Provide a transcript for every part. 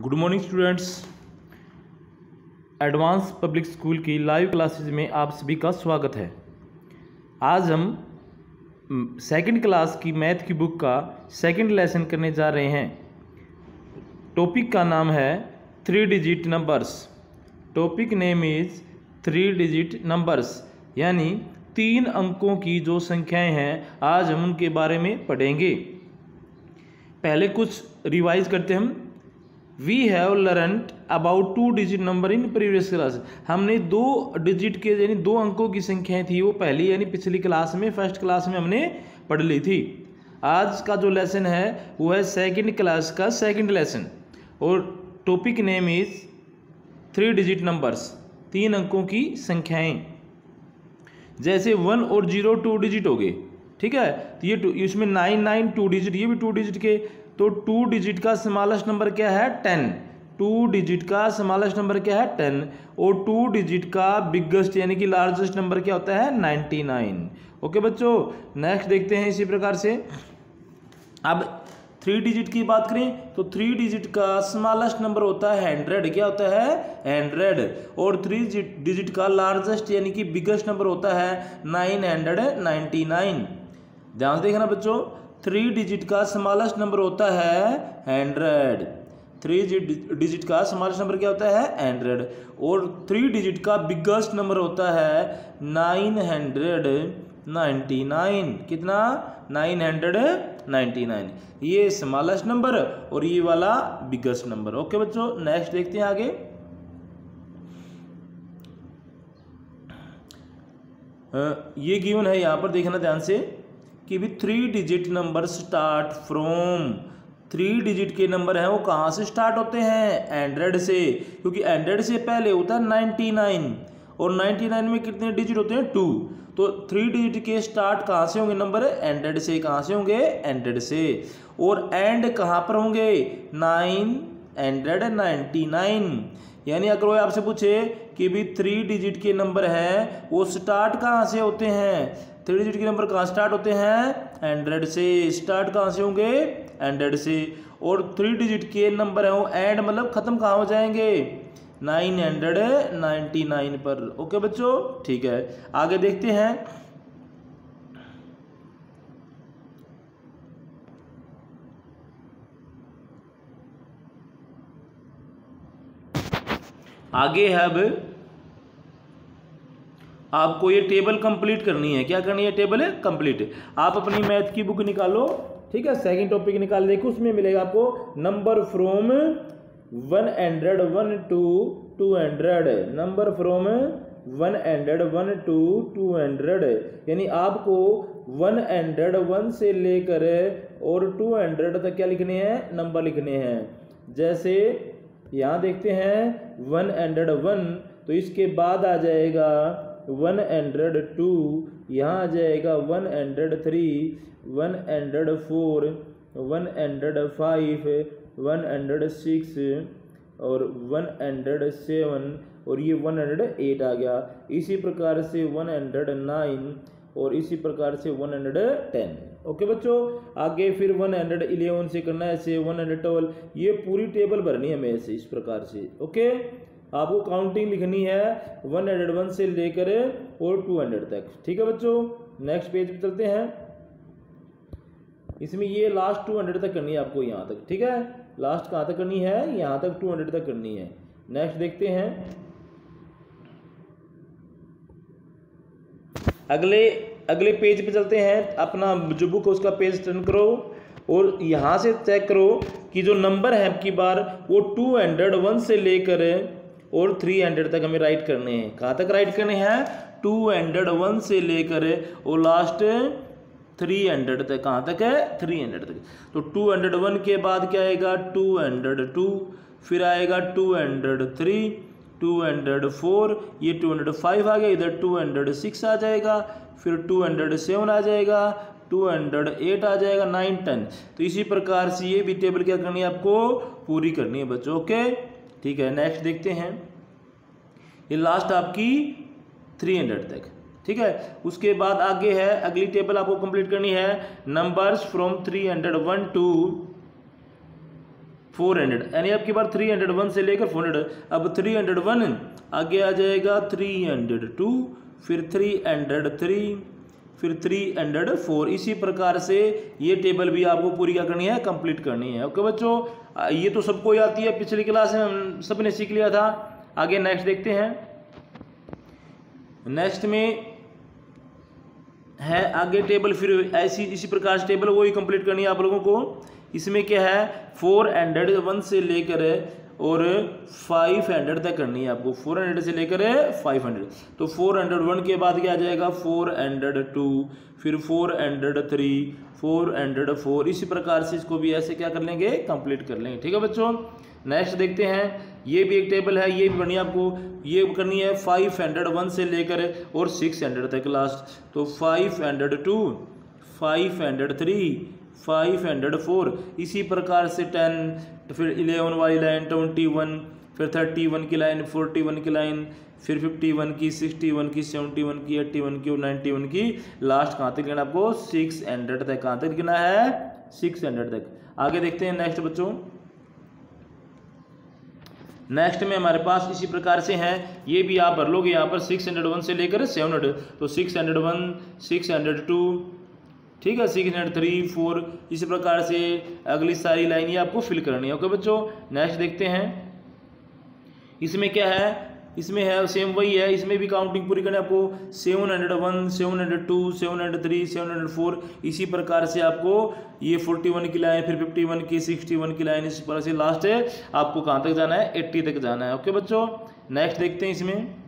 Good morning students Advance Public School की live classes में आप सभी का स्वागत है। आज हम सेकंड क्लास की मैथ की बुक का सेकंड लेसन करने जा रहे हैं। टॉपिक का नाम है three digit numbers topic name is three digit numbers यानी तीन अंकों की जो संख्याएँ हैं, आज हम उनके बारे में पढ़ेंगे। पहले कुछ रिवाइज करते हम। We have learn about two digit number in previous class हमने दो डिजिट के, यानी दो अंकों की संख्याएँ थी वो पहली, यानी पिछली क्लास में फ़र्स्ट क्लास में हमने पढ़ ली थी। आज का जो लेसन है, वो है सेकंड क्लास का सेकंड लेसन और topic name is three digit numbers तीन अंकों की संख्याएँ। जैसे वन और ज़ीरो टू डिजिट हो गए। ठीक है? तो ये इसमें नाइन नाइन टू डिजिट ये भी टू डिजिट के तो टू डिजिट का स्मॉलेस्ट नंबर क्या है? टेन। टू डिजिट का स्मॉलेस्ट नंबर क्या है? टेन। और टू डिजिट का बिगेस्ट यानी कि लार्जेस्ट नंबर क्या होता है? Ninety nine. ओके बच्चों नेक्स्ट देखते हैं इसी प्रकार से। अब थ्री डिजिट की बात करें तो थ्री डिजिट का स्मॉलेस्ट नंबर होता है हंड्रेड क्या होता है? हंड्रेड और थ्री डिजिट का लार्जेस्ट यानी कि बिगेस्ट नंबर होता है नाइन हंड्रेड नाइन्टी नाइन ध्यान देखना बच्चों थ्री डिजिट का स्मॉलेस्ट नंबर होता है हंड्रेड थ्री डिजिट का स्मॉलेस्ट नंबर क्या होता है? हंड्रेड और थ्री डिजिट का बिगेस्ट नंबर होता है नाइन हंड्रेड नाइन्टी नाइन कितना? नाइन हंड्रेड नाइन्टी नाइन ये स्मॉलेस्ट नंबर और ये वाला बिगेस्ट नंबर ओके बच्चों नेक्स्ट देखते हैं आगे. ये गिवन है यहाँ पर, देखना ध्यान से. कि भी three digit number start from three digit के नंबर हैं, वो कहाँ से स्टार्ट होते हैं? एंड्रेड से। क्योंकि एंड्रेड से पहले होता है नाइन्टी नाइन और नाइन्टी नाइन में कितने डिजिट होते हैं? टू तो थ्री डिजिट के स्टार्ट कहाँ से होंगे नंबर एंड्रेड से कहाँ से होंगे? एंड्रेड से। और एंड कहाँ पर होंगे? नाइन हंड्रेड नाइन्टी नाइन यानी अगर वो आपसे पूछे कि भी थ्री डिजिट के नंबर हैं, वो स्टार्ट कहाँ से होते हैं? थ्री डिजिट के नंबर कहाँ स्टार्ट होते हैं? हंड्रेड से स्टार्ट कहाँ से होंगे? हंड्रेड से। और थ्री डिजिट के नंबर है वो। एंड मतलब ख़त्म कहाँ हो जाएँगे? नाइन हंड्रेड नाइन्टी नाइन पर। ओके बच्चों, ठीक है। आगे देखते हैं। आगे है अब आपको ये टेबल कंप्लीट करनी है। क्या करनी है? टेबल है कंप्लीट आप अपनी मैथ की बुक निकालो, ठीक है? सेकंड टॉपिक निकाल, देखो, उसमें मिलेगा आपको number from one hundred one to two hundred number from one hundred one to two hundred यानी आपको वन हंड्रेड वन से लेकर और टू हंड्रेड तक क्या लिखने हैं? नंबर लिखने हैं। जैसे यहाँ देखते हैं वन हंड्रेड वन तो इसके बाद आ जाएगा वन हंड्रेड टू यहाँ आ जाएगा one hundred three one hundred four one hundred five one hundred six और वन हंड्रेड सेवन और ये वन हंड्रेड एट आ गया इसी प्रकार से वन हंड्रेड नाइन और इसी प्रकार से वन हंड्रेड टेन ओके बच्चों आगे फिर वन हंड्रेड इलेवन से करना है ऐसे वन हंड्रेड ट्वेल्व ये पूरी टेबल भरनी है हमें ऐसे इस प्रकार से ओके आपको काउंटिंग लिखनी है वन हंड्रेड वन से लेकर और टू हंड्रेड तक। ठीक है बच्चों? नेक्स्ट पेज पे चलते हैं। इसमें ये लास्ट टू हंड्रेड तक करनी है आपको यहाँ तक। ठीक है? लास्ट कहाँ तक करनी है? यहाँ तक टू हंड्रेड तक करनी है। नेक्स्ट देखते हैं। अगले अगले पेज पे चलते हैं। अपना जो बुक है उसका पेज टर्न करो और यहाँ से चेक करो कि जो नंबर है आपकी बार वो टू हंड्रेड वन से लेकर और थ्री हंड्रेड तक हमें राइट करने हैं। कहाँ तक राइट करने हैं? टू हंड्रेड वन से लेकर, और लास्ट थ्री हंड्रेड तक, कहाँ तक है? थ्री हंड्रेड तक। तो टू हंड्रेड वन के बाद क्या आएगा? टू हंड्रेड टू फिर आएगा two hundred three two hundred four ये टू हंड्रेड फाइव आ गया, इधर टू हंड्रेड सिक्स आ जाएगा, फिर टू हंड्रेड सेवन आ जाएगा टू हंड्रेड एट आ जाएगा नाइन टेन तो इसी प्रकार से ये भी टेबल क्या करनी है आपको? पूरी करनी है बच्चों ओके ठीक है नेक्स्ट देखते हैं। ये लास्ट आपकी थ्री हंड्रेड तक, ठीक है? उसके बाद आगे है, अगली टेबल आपको कंप्लीट करनी है numbers from three hundred one to four hundred यानी आपकी बार थ्री हंड्रेड वन से लेकर फोर हंड्रेड अब थ्री हंड्रेड वन आगे आ जाएगा थ्री हंड्रेड टू फिर थ्री हंड्रेड थ्री फिर थ्री हंड्रेड फोर इसी प्रकार से ये टेबल भी आपको पूरी क्या करनी है कंप्लीट करनी है। ओके बच्चों ये तो सबको आती है पिछली क्लास में सबने सीख लिया था। आगे नेक्स्ट देखते हैं। नेक्स्ट में है आगे टेबल फिर ऐसी, इसी प्रकार से टेबल वही कंप्लीट करनी है आप लोगों को। इसमें क्या है फोर हंड्रेड वन से लेकर और फाइव हंड्रेड तक करनी है आपको। फोर हंड्रेड से लेकर फाइव हंड्रेड तो फोर हंड्रेड वन के बाद क्या आ जाएगा? फोर हंड्रेड टू फिर four hundred three four hundred four इसी प्रकार से इसको भी ऐसे क्या कर लेंगे? कंप्लीट कर लेंगे। ठीक है बच्चों? नेक्स्ट देखते हैं। ये भी एक टेबल है, ये भी है आपको। ये करनी है फाइव हंड्रेड वन से लेकर और सिक्स हंड्रेड तक लास्ट तो five hundred two five hundred four इसी प्रकार से टेन फिर इलेवन वाली लाइन ट्वेंटी वन फिर थर्टी वन की लाइन फोर्टी वन की लाइन फिर फिफ्टी वन की सिक्सटी वन की सेवेंटी वन की एट्टी वन की और नाइन्टी वन की। लास्ट कहाँ तक लिखना आपको? सिक्स हंड्रेड तक। कहाँ तक लिखना है? सिक्स हंड्रेड तक। आगे देखते हैं नेक्स्ट बच्चों। नेक्स्ट में हमारे पास इसी प्रकार से हैं। ये भी आप भर लोगे यहाँ पर सिक्स हंड्रेड वन से लेकर सेवन हंड्रेड तो six hundred one six hundred two ठीक है सिक्स हंड्रेड थ्री फोर इसी प्रकार से अगली सारी लाइन ये आपको फिल करनी है। ओके बच्चों नेक्स्ट देखते हैं। इसमें क्या है? इसमें है सेम वही है। इसमें भी काउंटिंग पूरी करनी है आपको। Seven hundred one seven hundred two seven hundred three seven hundred four इसी प्रकार से आपको ये फोर्टी वन की लाइन फिर फिफ्टी वन की सिक्सटी वन की लाइन इसी प्रकार से लास्ट है। आपको कहाँ तक जाना है? एट्टी तक जाना है। ओके बच्चों नेक्स्ट देखते हैं इसमें।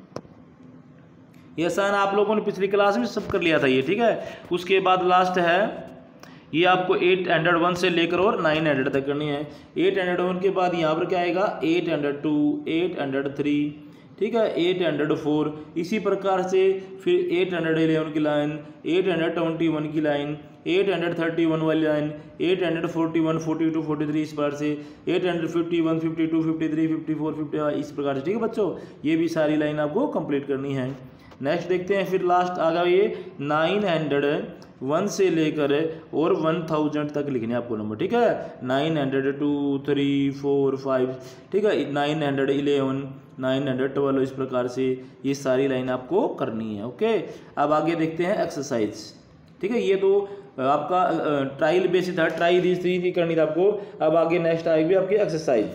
ये आसान आप लोगों ने पिछली क्लास में सब कर लिया था ये ठीक है उसके बाद लास्ट है ये आपको एट हंड्रेड वन से लेकर और नाइन हंड्रेड तक करनी है एट हंड्रेड वन के बाद यहाँ पर क्या आएगा eight hundred two eight hundred three ठीक है एट हंड्रेड फोर इसी प्रकार से फिर एट हंड्रेड एलेवन की line eight hundred twenty one की line eight hundred thirty one वाली line eight hundred forty one forty two forty three इस प्रकार से eight hundred fifty one fifty two fifty three fifty four fifty इस प्रकार से ठीक है बच्चों ये भी सारी लाइन आपको कंप्लीट करनी है नेक्स्ट देखते हैं फिर लास्ट आ गया ये नाइन हंड्रेड वन से लेकर और वन थाउज़ेंड तक लिखने आपको नंबर ठीक है? Nine hundred two three four five ठीक है? Nine hundred eleven nine hundred twelve इस प्रकार से ये सारी लाइन आपको करनी है ओके अब आगे देखते हैं एक्सरसाइज ठीक है? ये तो आपका ट्रायल बेसिस था ट्राई दी थी करनी थी आपको। अब आगे नेक्स्ट आएगी आपकी एक्सरसाइज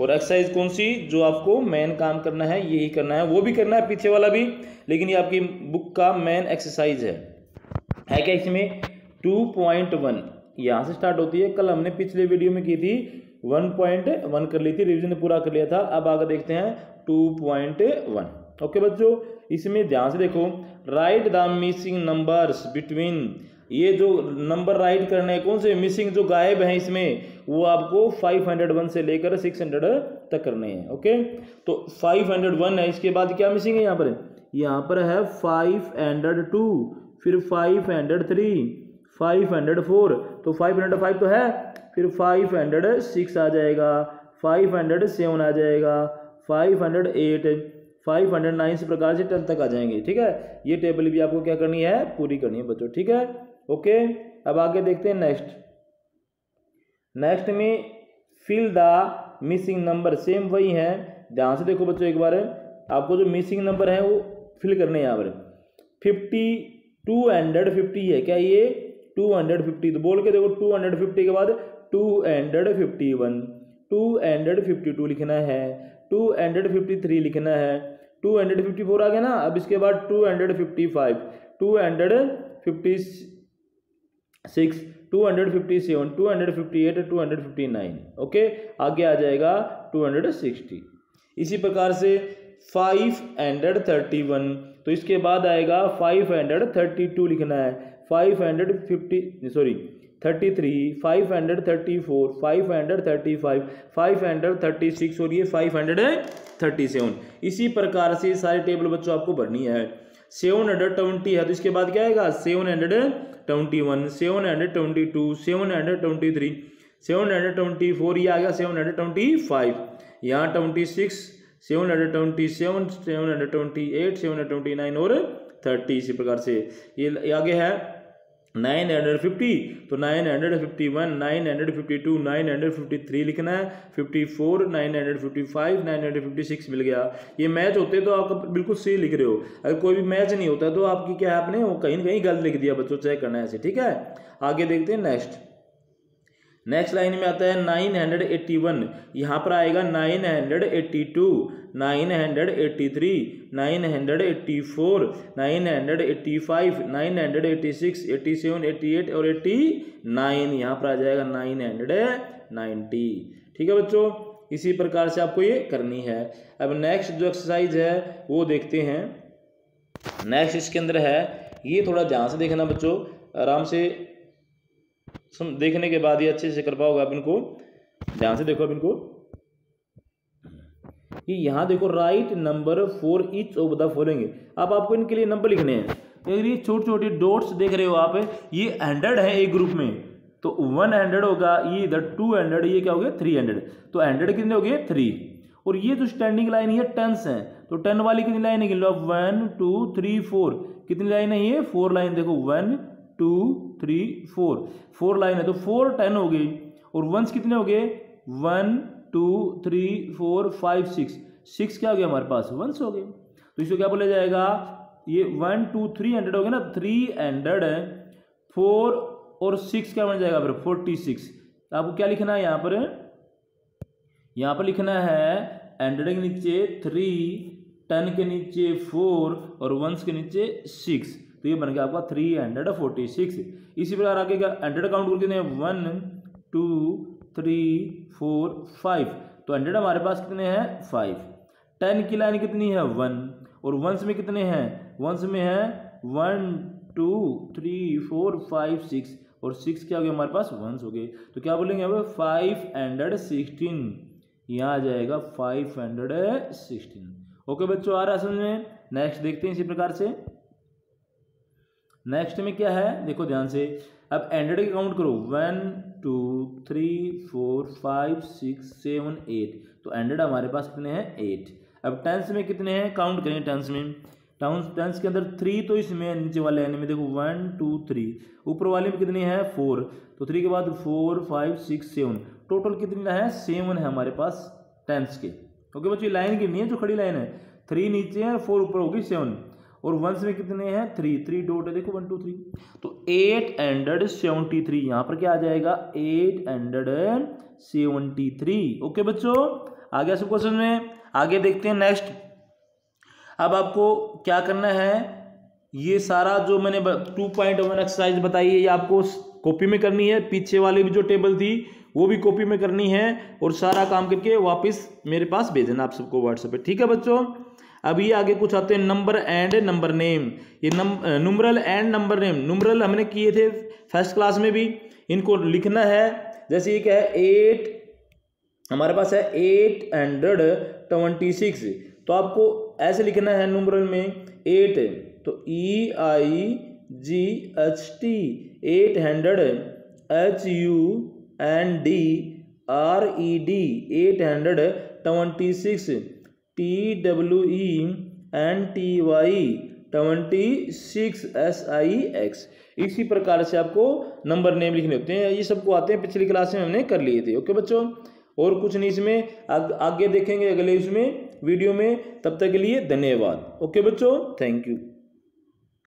और एक्सरसाइज कौन सी? जो आपको मेन काम करना है, यही करना है। वो भी करना है, पीछे वाला भी। लेकिन ये आपकी बुक का मेन एक्सरसाइज है। है क्या इसमें? टू पॉइंट वन यहाँ से स्टार्ट होती है। कल हमने पिछले वीडियो में की थी। वन पॉइंट वन कर ली थी। रिविजन पूरा कर लिया था। अब आगे देखते हैं। टू पॉइंट वन ओके बच्चों, इसमें ध्यान से देखो। Write the missing numbers between ये जो नंबर राइट करने कौन से मिसिंग जो गायब हैं इसमें वो आपको 501 से लेकर 600 तक करने हैं ओके तो 501 है इसके बाद क्या मिसिंग है यहाँ पर यहाँ पर है 502 फिर 503 504 तो 505 तो है फिर 506 आ जाएगा 507 आ जाएगा 508 509 इस प्रकार से टेन तक आ जाएँगे ठीक है ये टेबल भी आपको क्या करनी है पूरी करनी है बच्चों ठीक है ओके अब आगे देखते हैं नेक्स्ट नेक्स्ट में fill the missing number same वही है। ध्यान से देखो बच्चों एक बार। आपको जो मिसिंग नंबर है वो फिल करने यहाँ पर। फिफ्टी टू हंड्रेड फिफ्टी है। क्या ये? टू हंड्रेड फिफ्टी तो बोल के देखो टू हंड्रेड फिफ्टी के बाद two hundred fifty one two hundred fifty two लिखना है। टू हंड्रेड फिफ्टी थ्री लिखना है। टू हंड्रेड फिफ्टी फोर आ गया ना? अब इसके बाद two hundred fifty five two hundred fifty six, two hundred fifty seven, two hundred fifty eight, two hundred fifty nine. Okay आगे आ जाएगा टू हंड्रेड सिक्सटी। इसी प्रकार से फाइव हंड्रेड थर्टी वन। तो इसके बाद आएगा फाइव हंड्रेड थर्टी टू लिखना है। Five hundred fifty sorry thirty three, five hundred thirty four, five hundred thirty five five hundred thirty six और ये फाइव हंड्रेड थर्टी सेवन। इसी प्रकार से सारे टेबल बच्चों, आपको भरनी है। सेवन हंड्रेड ट्वेंटी है तो इसके बाद क्या आएगा? Seven hundred twenty one, seven hundred twenty two, seven hundred twenty three, seven hundred twenty four, ये आ गया सेवन हंड्रेड ट्वेंटी फाइव। यहाँ twenty six, seven hundred twenty seven seven hundred twenty eight, seven hundred twenty nine और thirty इसी प्रकार से। ये आगे है नाइन हंड्रेड फिफ्टी तो nine hundred fifty one, nine hundred fifty two, nine hundred fifty three लिखना है, fifty four, nine hundred fifty five, nine hundred fifty six मिल गया। ये मैच होते तो आप बिल्कुल सही लिख रहे हो। अगर कोई भी मैच नहीं होता तो आपकी क्या है आपने वो कहीं ना कहीं गलत लिख दिया, बच्चों चेक करना है ऐसे, ठीक है? आगे देखते हैं नेक्स्ट नेक्स्ट लाइन में आता है नाइन हंड्रेड एट्टी वन, यहाँ पर आएगा nine hundred eighty two, nine hundred eighty three nine hundred eighty four, nine hundred eighty five, nine hundred eighty six, eighty seven, eighty eight और eighty nine. यहाँ पर आ जाएगा नाइन हंड्रेड नाइन्टी ठीक है बच्चों, इसी प्रकार से आपको ये करनी है। अब नेक्स्ट जो एक्सरसाइज है, वो देखते हैं। नेक्स्ट इसके अंदर है, ये थोड़ा ध्यान से देखना बच्चों, आराम से देखने के बाद ही अच्छे से कर पाओगे आप इनको। ध्यान से देखो आप इनको। ये यहाँ देखो write number for each of the following अब आपको इनके लिए नंबर लिखने हैं। ये छोटे छोटे डॉट्स देख रहे हो आप। ये हंड्रेड है एक ग्रुप में। तो वन हंड्रेड होगा, ये इधर टू हंड्रेड ये क्या हो गया? थ्री हंड्रेड तो हंड्रेड कितने हो गए? थ्री और ये जो स्टैंडिंग लाइन है टेंस है। तो टेन वाली कितनी लाइन है? लो वन टू थ्री फोर कितनी लाइन है ये? फोर लाइन देखो one two three four four line है तो फोर टेन हो गई। और वंस कितने हो गए? One two, three, four, five, six. Six क्या हो गया हमारे पास? वंस हो गए तो इसको क्या बोला जाएगा? ये वन, टू, थ्री हंड्रेड हो गया ना? थ्री हंड्रेड है। फोर और सिक्स क्या बन जाएगा फिर? Forty six. तो आपको क्या लिखना है यहाँ पर? यहाँ पर लिखना है हंड्रेड के नीचे थ्री, टेन के नीचे फोर और वंस के नीचे सिक्स। तो ये बन गया आपका थ्री हंड्रेड फोर्टी सिक्स। इसी प्रकार आगे हंड्रेड काउंट कर कितने one, two three four five तो हंड्रेड हमारे पास कितने हैं? फाइव टेन की लाइन कितनी है? वन और वंस में कितने हैं? वंस में है one two three four five six और सिक्स क्या हो गया हमारे पास वंस हो गए। तो क्या बोलेंगे अब? फाइव हंड्रेड सिक्सटीन यहाँ आ जाएगा फाइव हंड्रेड सिक्सटीन ओके बच्चों, आ रहा है समझ में? नेक्स्ट देखते हैं इसी प्रकार से। नेक्स्ट में क्या है? देखो ध्यान से। अब एंड्रॉइड की काउंट करो। One two three four five six seven eight तो एंड्रॉइड हमारे पास कितने हैं? एट अब टेंस में कितने हैं? काउंट करें टेंस में। टाउन टेंस के अंदर थ्री तो इसमें नीचे वाले एन में देखो। वन टू थ्री ऊपर वाले में कितने हैं? फोर तो थ्री के बाद four five six seven total कितनी है? सेवन है हमारे पास टेंस के। ओके बच्चों लाइन नहीं है जो खड़ी लाइन है। थ्री नीचे है फोर ऊपर होगी सेवन और वंस में कितने हैं? थ्री थ्री डॉट है, देखो वन टू थ्री तो एट हंड्रेड सेवेंटी थ्री यहाँ पर क्या आ जाएगा? Eight hundred seventy three okay बच्चों आ गया सब क्वेश्चन में, आगे देखते हैं नेक्स्ट अब आपको क्या करना है? ये सारा जो मैंने टू पॉइंट वन एक्सरसाइज बताई है, ये आपको कॉपी में करनी है. पीछे वाली भी जो टेबल थी, वो भी कॉपी में करनी है और सारा काम करके वापस मेरे पास भेजना आप सबको व्हाट्सएप पे. ठीक है बच्चों? अभी आगे कुछ आते हैं नंबर एंड नंबर नेम ये numeral and number name numeral हमने किए थे फ़र्स्ट क्लास में भी। इनको लिखना है। जैसे ये क्या है एट हमारे पास है एट हंड्रेड ट्वेंटी सिक्स तो आपको ऐसे लिखना है नंबरल में एट तो E I G H T eight hundred H U N D R E D eight hundred twenty six T W E N T Y twenty six S I X इसी प्रकार से आपको number name लिखने होते हैं। ये सबको आते हैं। पिछली क्लास में हमने कर लिए थे। ओके बच्चों? और कुछ नहीं इसमें। आग, आगे देखेंगे अगले इसमें वीडियो में। तब तक के लिए धन्यवाद। ओके बच्चों? Thank you